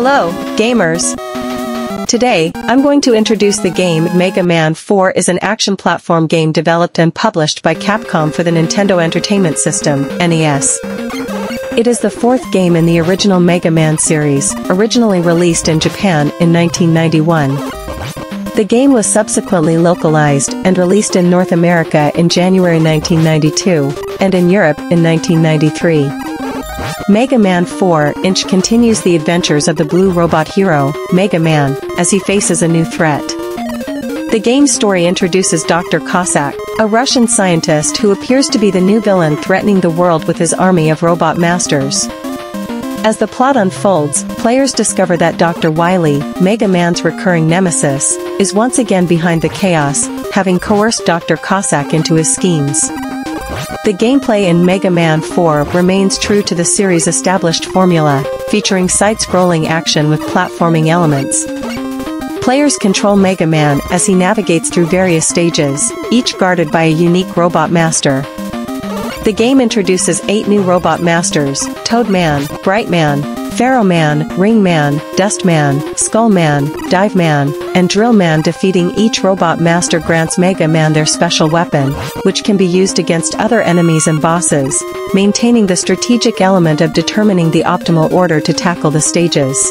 Hello, gamers! Today, I'm going to introduce the game Mega Man 4 is an action platform game developed and published by Capcom for the Nintendo Entertainment System, NES. It is the fourth game in the original Mega Man series, originally released in Japan in 1991. The game was subsequently localized and released in North America in January 1992, and in Europe in 1993. Mega Man 4-inch continues the adventures of the blue robot hero, Mega Man, as he faces a new threat. The game's story introduces Dr. Cossack, a Russian scientist who appears to be the new villain threatening the world with his army of robot masters. As the plot unfolds, players discover that Dr. Wily, Mega Man's recurring nemesis, is once again behind the chaos, having coerced Dr. Cossack into his schemes. The gameplay in Mega Man 4 remains true to the series' established formula, featuring side-scrolling action with platforming elements. Players control Mega Man as he navigates through various stages, each guarded by a unique robot master. The game introduces eight new robot masters, Toad Man, Bright Man, Pharaoh Man, Ring Man, Dust Man, Skull Man, Dive Man, and Drill Man defeating each robot master grants Mega Man their special weapon, which can be used against other enemies and bosses, maintaining the strategic element of determining the optimal order to tackle the stages.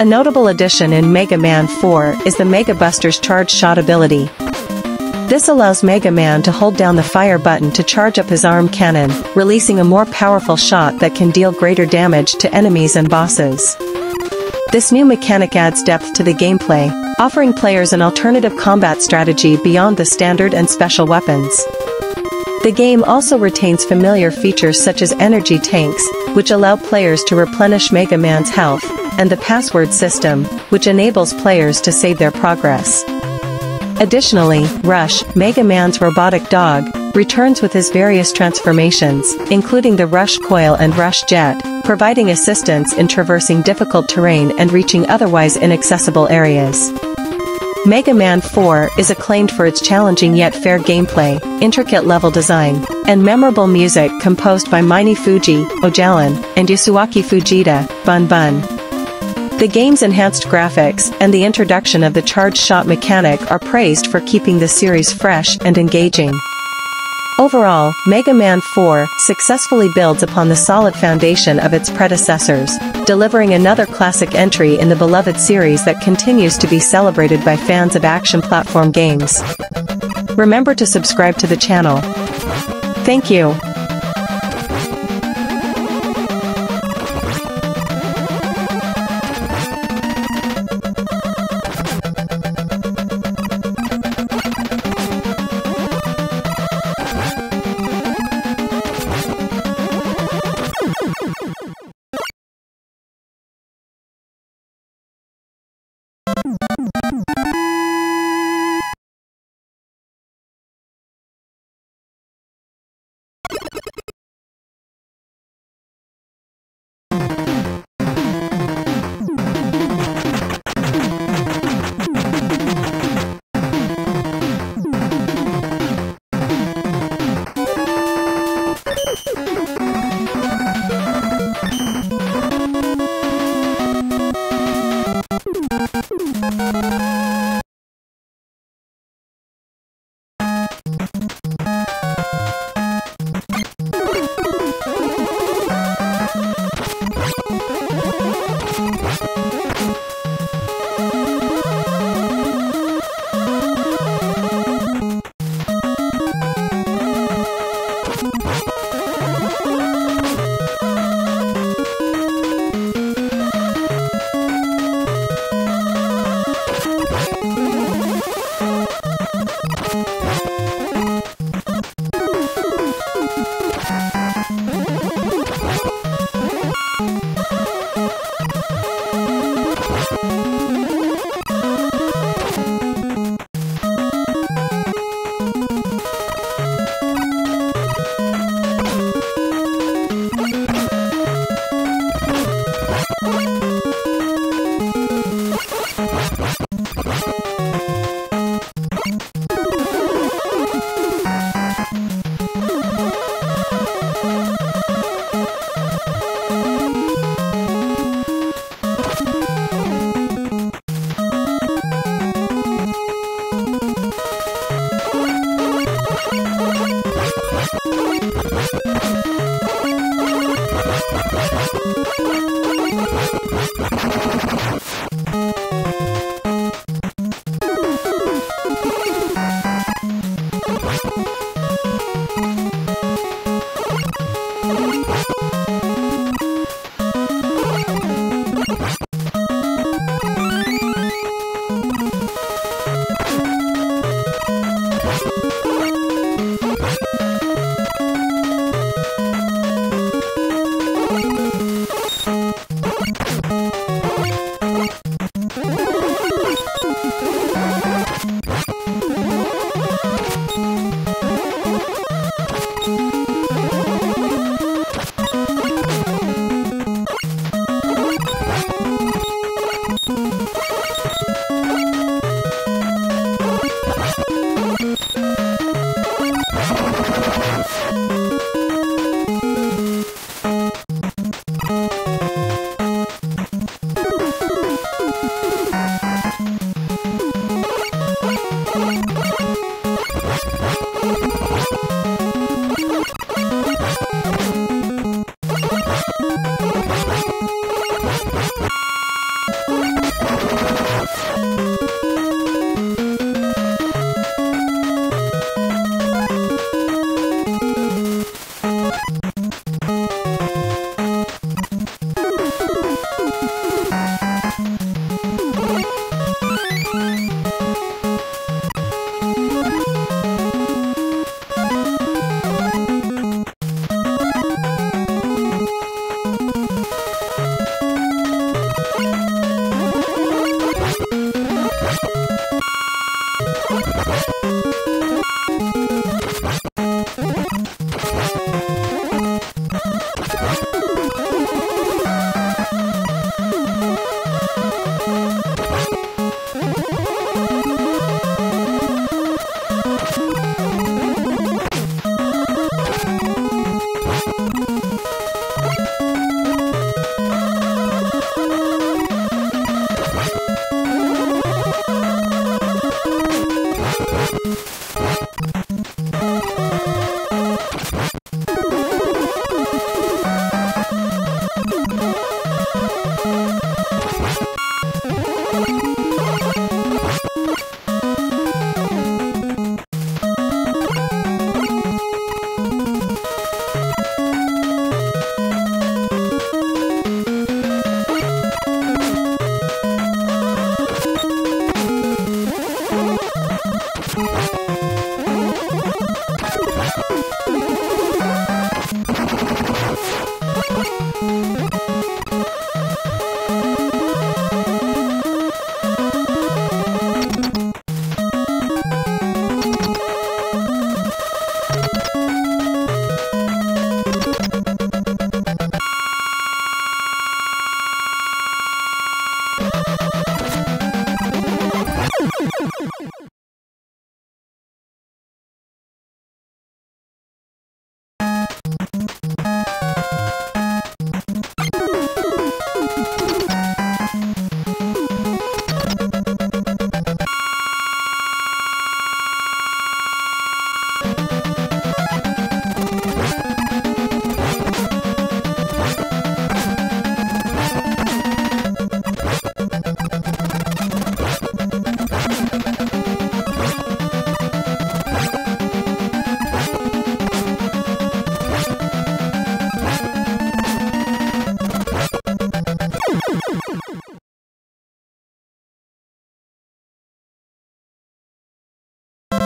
A notable addition in Mega Man 4 is the Mega Buster's Charge Shot ability, this allows Mega Man to hold down the fire button to charge up his arm cannon, releasing a more powerful shot that can deal greater damage to enemies and bosses. This new mechanic adds depth to the gameplay, offering players an alternative combat strategy beyond the standard and special weapons. The game also retains familiar features such as energy tanks, which allow players to replenish Mega Man's health, and the password system, which enables players to save their progress. Additionally, Rush, Mega Man's robotic dog, returns with his various transformations, including the Rush Coil and Rush Jet, providing assistance in traversing difficult terrain and reaching otherwise inaccessible areas. Mega Man 4 is acclaimed for its challenging yet fair gameplay, intricate level design, and memorable music composed by Minae Fujii, Ojalin, and Yasuaki Fujita, Bun Bun. The game's enhanced graphics and the introduction of the charge shot mechanic are praised for keeping the series fresh and engaging. Overall, Mega Man 4 successfully builds upon the solid foundation of its predecessors, delivering another classic entry in the beloved series that continues to be celebrated by fans of action platform games. Remember to subscribe to the channel. Thank you.